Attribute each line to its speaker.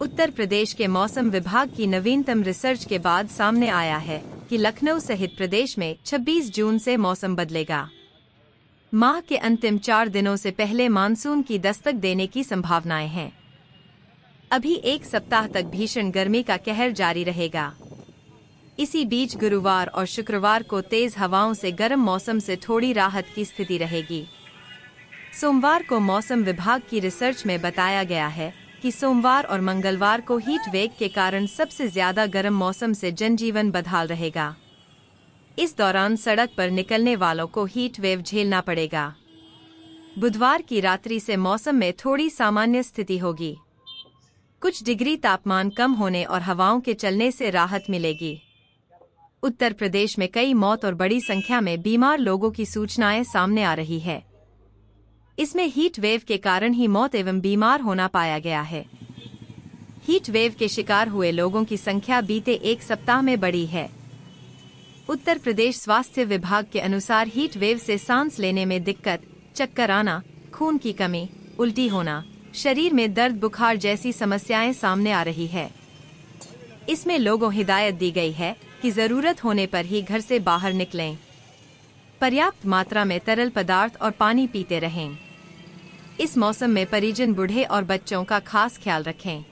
Speaker 1: उत्तर प्रदेश के मौसम विभाग की नवीनतम रिसर्च के बाद सामने आया है कि लखनऊ सहित प्रदेश में 26 जून से मौसम बदलेगा। माह के अंतिम चार दिनों से पहले मानसून की दस्तक देने की संभावनाएँ हैं। अभी एक सप्ताह तक भीषण गर्मी का कहर जारी रहेगा। इसी बीच गुरुवार और शुक्रवार को तेज हवाओं से गर्म मौसम से थोड़ी राहत की स्थिति रहेगी। सोमवार को मौसम विभाग की रिसर्च में बताया गया है कि सोमवार और मंगलवार को हीट वेग के कारण सबसे ज़्यादा गर्म मौसम से जनजीवन बदहाल रहेगा। इस दौरान सड़क पर निकलने वालों को हीट वेव झेलना पड़ेगा। बुधवार की रात्रि से मौसम में थोड़ी सामान्य स्थिति होगी। कुछ डिग्री तापमान कम होने और हवाओं के चलने से राहत मिलेगी। उत्तर प्रदेश में कई मौत और बड़ी संख्या में बीमार लोगों की सूचनाएँ सामने आ रही है। इसमें हीट वेव के कारण ही मौत एवं बीमार होना पाया गया है। हीट वेव के शिकार हुए लोगों की संख्या बीते एक सप्ताह में बढ़ी है। उत्तर प्रदेश स्वास्थ्य विभाग के अनुसार हीट वेव से सांस लेने में दिक्कत, चक्कर आना, खून की कमी, उल्टी होना, शरीर में दर्द बुखार जैसी समस्याएँ सामने आ रही है। इसमें लोगों हिदायत दी गई है कि ज़रूरत होने पर ही घर से बाहर निकलें। पर्याप्त मात्रा में तरल पदार्थ और पानी पीते रहें। इस मौसम में परिजन बूढ़े और बच्चों का खास ख्याल रखें।